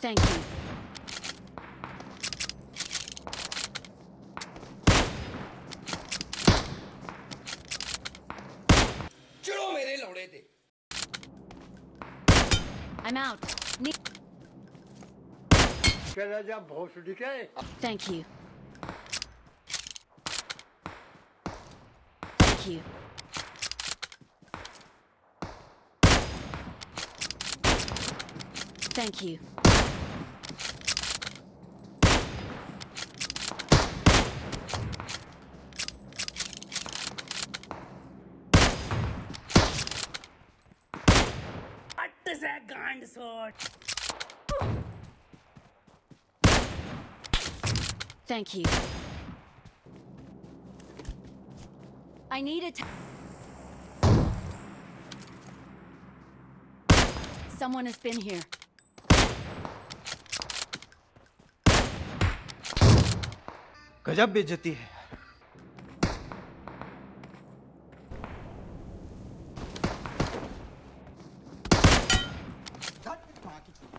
Thank you. I'm out. Ne Thank you. Thank you. Thank you. Thank you. Thank you. Thank you. I need a. T- Someone has been here. गजब बेइज्जती है 이렇게 주고